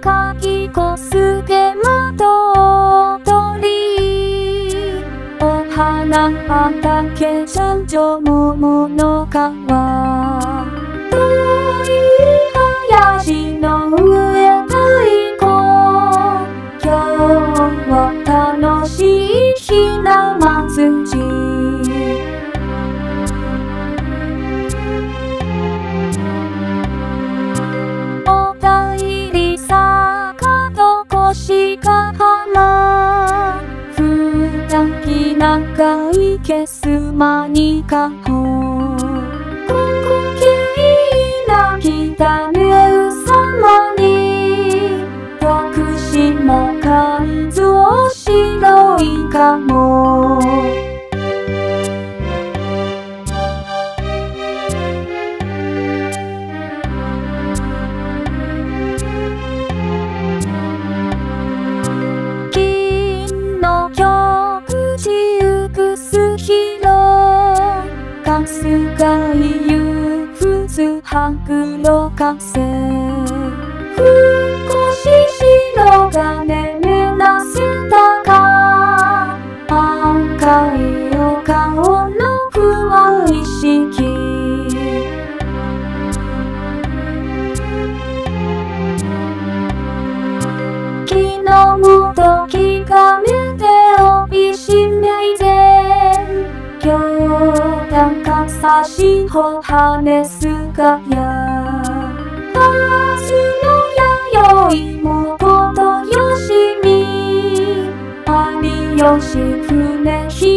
高木小菅窓踊りお花畑山も桃の川すまにかほここけいなきたねうさまに徳島肝臓白いかも。金の曲地ゆくすかすがいゆふつはぐろかせかさしほはねすがや。はずのやよいもことよしみありよし船ひきひ